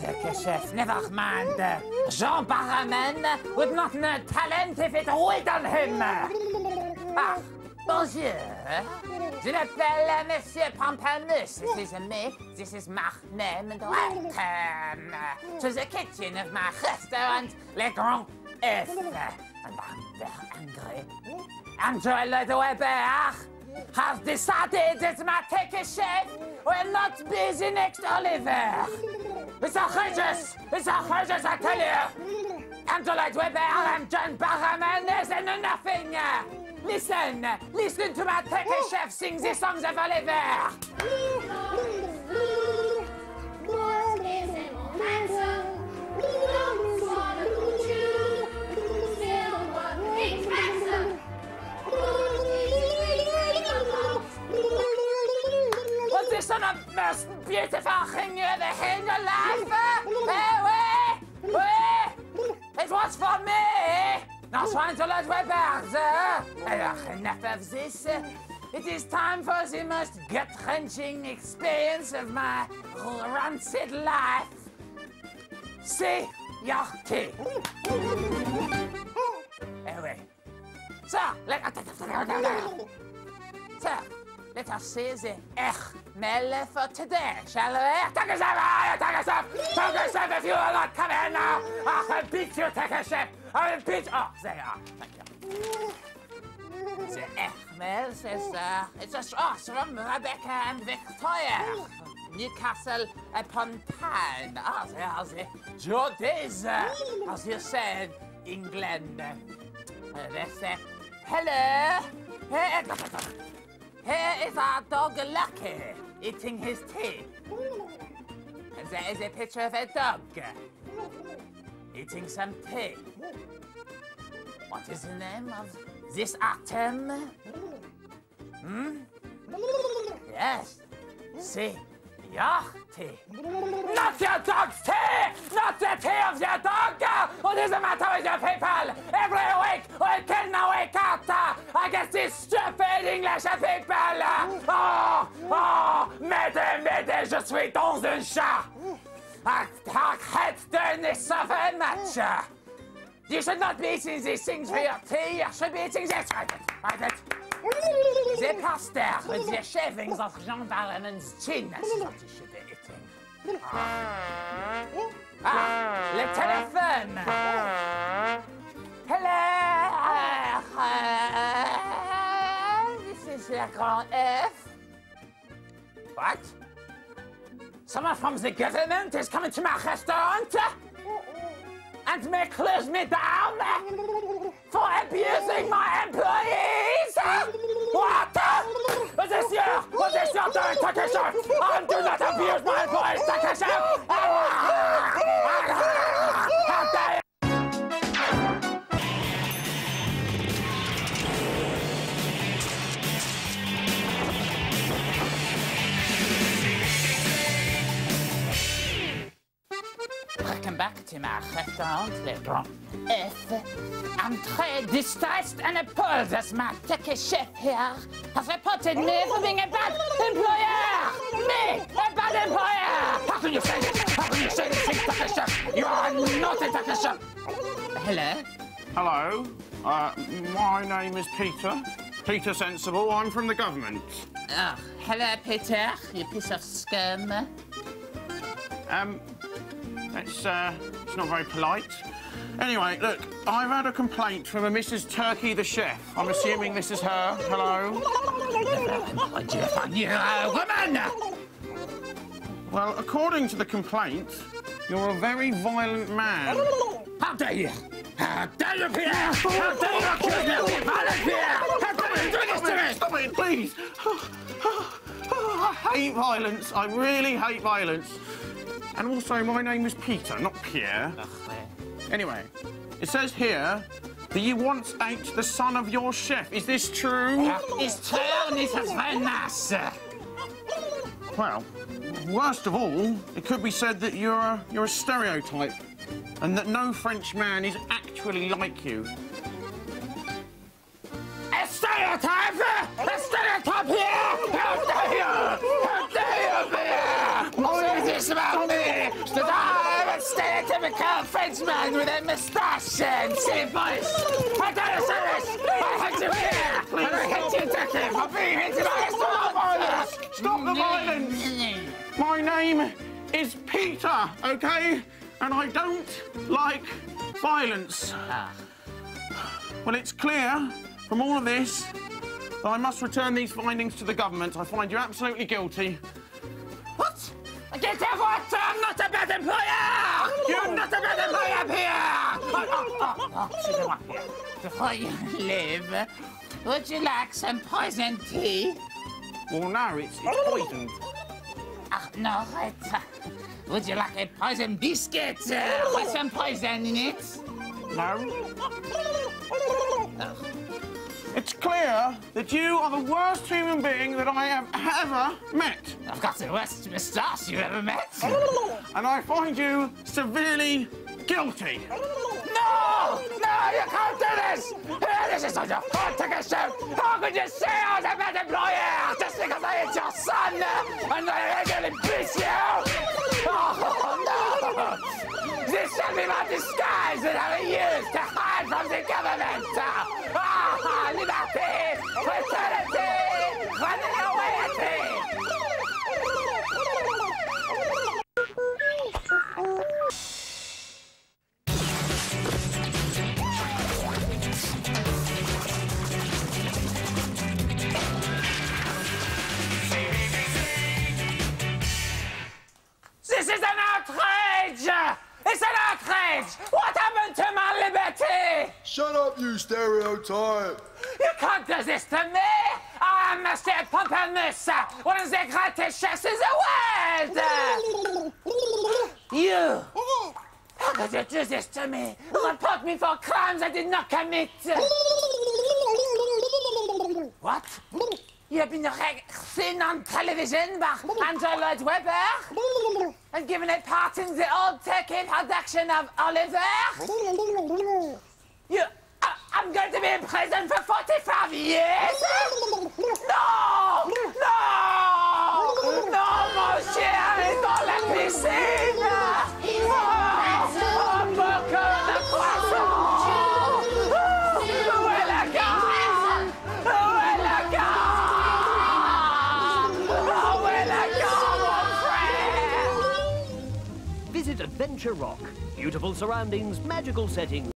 chef, never mind. Jean Barrowman would not know talent if it weighed on him. Ah, bonjour. Je m'appelle Monsieur Pamplemousse. This is me. This is my name and welcome to the kitchen of my restaurant, Le Grand F. And I'm very angry. Andrew Lloyd Webber has decided that my take chef will not be the next Oliver. It's outrageous! It's outrageous, I tell you! Andrew Lloyd Webber and John Barrowman isn't nothing! Listen! Listen to my take chef sing the songs of Oliver! Now trying to let my bags, uh, enough of this. It is time for the most gut-wrenching experience of my rancid life. See your tea. Anyway, so, let, so, let us see the Echmel for today, shall we? Take a chef! Take a chef! Take a chef if you will not come in now! I will beat you, take a chef! I will beat Oh, there you are. Thank you. The Echmel says uh, it's a sauce from Rebecca and Victoria. Newcastle upon Tyne. Ah, there are the Geordies, uh, as you said, England. Uh, hello. Here, here is our dog Lucky eating his tea. And there is a picture of a dog eating some tea. What is the name of this item? Hmm? Yes. See, your tea. Not your dog's tea! Not the tea of your dog! What is the matter with your people? Every week we can now wake up Oh, oh, je suis dans un chat! Arrête de ne savez match! You should not be eating these things for your tea. You should be eating this. It. The pasta with the shavings of Jean Barrowman's chin. Be eating. Ah, le téléphone. This is the Grand F. What? Someone from the government is coming to my restaurant? and may close me down for abusing my Welcome back to my restaurant, Le Grand F. I'm très distressed and appalled as my techie chef here has reported me for being a bad employer! Me, a bad employer! How can you say this? How can you say this, techie chef? You are not a techie chef! Hello? Hello, uh, my name is Peter. Peter Sensible. I'm from the government. Oh, hello, Peter, you piece of scum. Um, it's, uh, it's not very polite. Anyway, look, I've had a complaint from a Mrs. Turkey the chef. I'm assuming this is her. Hello? Woman! Well, according to the complaint, you're a very violent man. How dare you! How dare you, Peter! How dare you accuse me of being violent, Peter! How dare you do this to me! Stop it, please! I hate violence. I really hate violence. And also, my name is Peter, not Pierre. Anyway, it says here that you once ate the son of your chef. Is this true? It's true, this is very nice. Well, worst of all, it could be said that you're a, you're a stereotype and that no French man is actually like you. A stereotype! A stereotype here! How dare you! How dare you! This about me? Did I a typical Frenchman with a moustache and silly voice. I don't say this. I hate you here. And I hate you, Ducky, for being Stop the violence! Stop the violence! My name is Peter, okay? And I don't like violence. Well, it's clear from all of this that I must return these findings to the government. I find you absolutely guilty. What? Get out what? I'm not a bad employer! You're not a bad employer, Pierre! Oh, oh, oh. Before you leave, would you like some poison tea? Well, no, it's, it's poisoned. Ah, no, it, uh, would you like a poison biscuit uh, with some poison in it? No. It's clear that you are the worst human being that I have ever met. I've got the worst moustache you've ever met. And I find you severely guilty. No! No, you can't do this! This is not your fault, ticket a shot! How could you say I was a bad employer just because I hit your son uh, and I regularly beat you? Oh, no! This should be my disguise that I will use to hide Shut up, you stereotype! You can't do this to me! I am Monsieur Pamplemousse, one of the greatest chefs in the world! You! How could you do this to me? Report me for crimes I did not commit! What? You have been seen on television by Andrew Lloyd Webber and given a part in the old turkey production of Oliver? You, I, I'm going to be in prison for 45 years? La piscine! Visit Adventure Rock. Beautiful surroundings, magical settings.